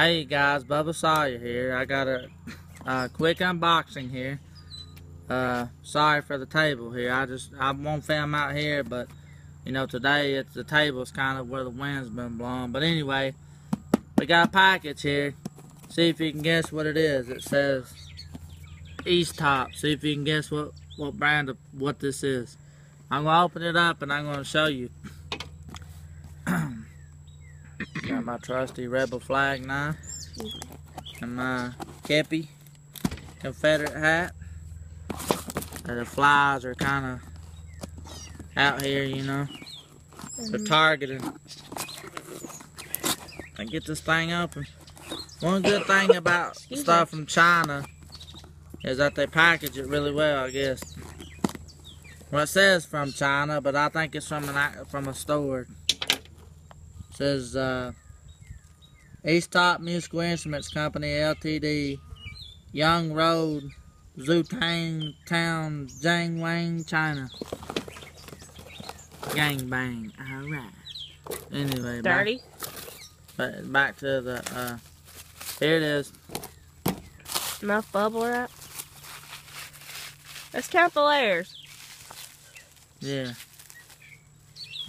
Hey guys, Bubba Sawyer here. I got a, a quick unboxing here. Uh, sorry for the table here. I just I won't film out here, but you know today it's the table's kind of where the wind's been blowing. But anyway, we got a package here. See if you can guess what it is. It says Easttop. See if you can guess what what brand of what this is. I'm gonna open it up and I'm gonna show you. Got my trusty rebel flag knife and my kepi Confederate hat. And the flies are kind of out here, you know. They're mm-hmm. targeted. I get this thing open. One good thing about stuff from China is that they package it really well, I guess. Well, it says from China, but I think it's from an from a store. It says uh, Easttop Musical Instruments Company Ltd. Young Road, Zutang Town, Jiangwang, China. Gang bang. Alright. Anyway, Dirty. Back, back, to the uh here it is. Enough bubble wrap. Let's count the layers. Yeah.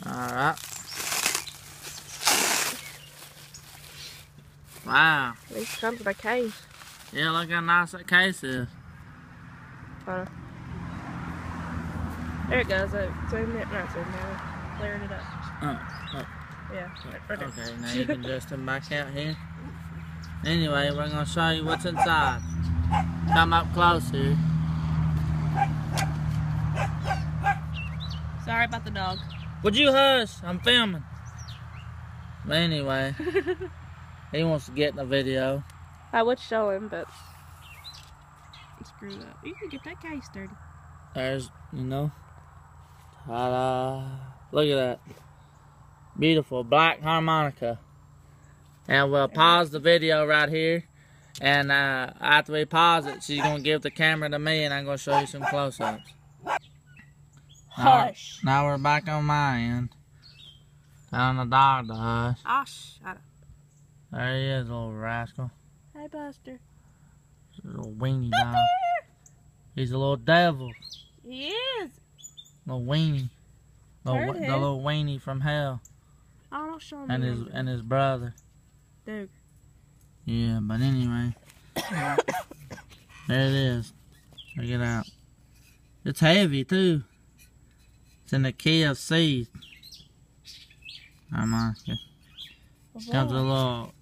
Alright. Wow. At least comes with a case. Yeah, look how nice that case is. There it goes. I zoomed it. Not zoomed out. Cleared it up. Oh, oh, Yeah. Right there. okay, now you can just them back out here. Anyway, we're gonna show you what's inside. Come up close here. Sorry about the dog. Would you hush? I'm filming. But anyway, he wants to get in the video. I would show him, but screwed up. You can get that case dirty. There's, you know. Ta-da. Look at that. Beautiful black harmonica. And we'll pause the video right here. And uh, after we pause it, she's going to give the camera to me and I'm going to show you some close-ups. Hush. Now we're back on my end. Telling the dog to hush. Ah, shut up. There he is, little rascal. Hey, Buster. Little weenie dog. He's a little devil. He is. Little weenie. Little, the little weenie from hell. I don't show him. And his and his brother. Dude. Yeah, but anyway. there it is. Check it out. It's heavy too. It's in the key of C. Harmonica. Comes a little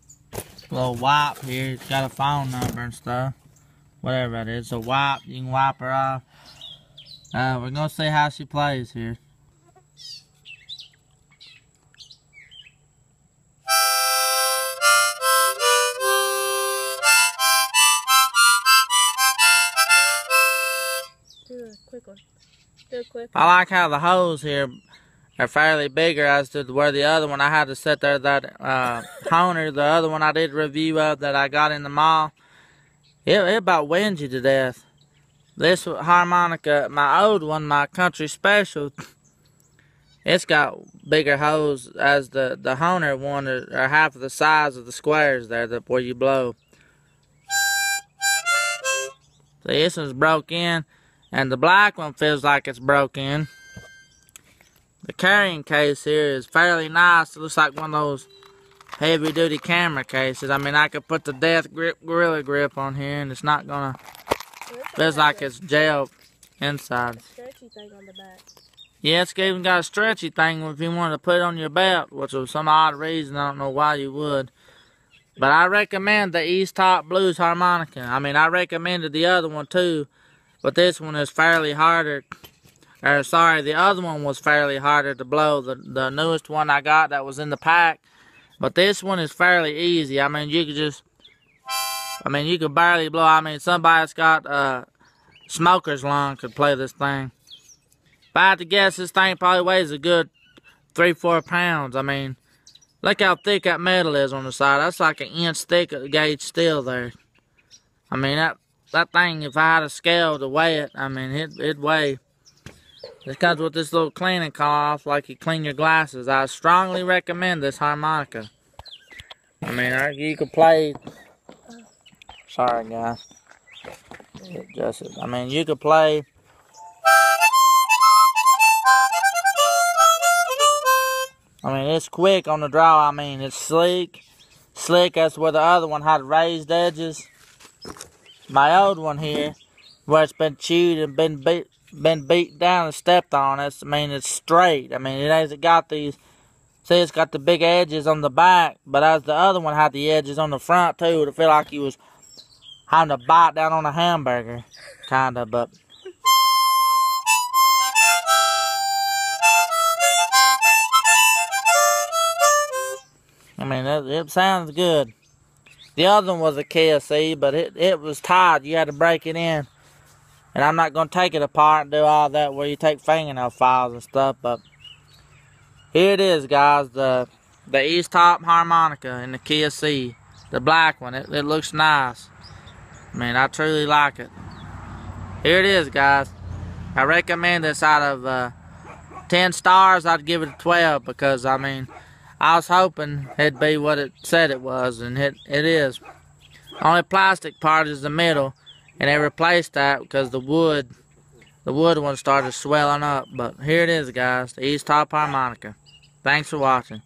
little wipe here. It's got a phone number and stuff. Whatever it is. A wipe. You can wipe her off. Uh, we're gonna see how she plays here. Do a quick one. Do a quick I like how the hose here are fairly bigger as to where the other one I had to sit there that uh toner, the other one I did review of that I got in the mall. It, it about wins you to death. This harmonica, my old one, my country special, it's got bigger holes as the the Hohner one are, are half of the size of the squares there that where you blow. See, this one's broke in. And the black one feels like it's broken. The carrying case here is fairly nice. It looks like one of those heavy duty camera cases. I mean, I could put the death grip gorilla grip on here and it's not gonna, feels like it's gel inside. Stretchy thing on the back. Yeah, it's even got a stretchy thing if you want to put it on your belt, which was some odd reason. I don't know why you would. But I recommend the Easttop Blues harmonica. I mean, I recommended the other one too. But this one is fairly harder. Or sorry, the other one was fairly harder to blow. The the newest one I got that was in the pack. But this one is fairly easy. I mean, you could just. I mean, you could barely blow. I mean, somebody that's got a smoker's lung could play this thing. If I had to guess, this thing probably weighs a good three, four pounds. I mean, look how thick that metal is on the side. That's like an inch thick of gauge steel there. I mean, that that thing, if I had a scale to weigh it, I mean, it, it'd weigh. It comes with this little cleaning cloth, like you clean your glasses. I strongly recommend this harmonica. I mean, you could play. Sorry, guys. It just, I mean, you could play. I mean, it's quick on the draw. I mean, it's sleek. Slick, that's where the other one had raised edges. My old one here, where it's been chewed and been beat, been beat down and stepped on. I mean, it's straight. I mean, it hasn't got these. See, it's got the big edges on the back, but as the other one had the edges on the front too, it felt like you was having to bite down on a hamburger, kinda. But I mean, it, it sounds good. The other one was a KSE, but it, it was tied. You had to break it in. And I'm not going to take it apart and do all that where you take fingernail files and stuff. But here it is, guys. The the Easttop harmonica in the KSE. The black one. It, it looks nice. I mean, I truly like it. Here it is, guys. I recommend this out of uh, 10 stars. I'd give it a 12 because, I mean, I was hoping it'd be what it said it was, and it, it is. Only plastic part is the middle, and they replaced that because the wood, the wood one started swelling up. But here it is, guys, the Easttop Harmonica. Thanks for watching.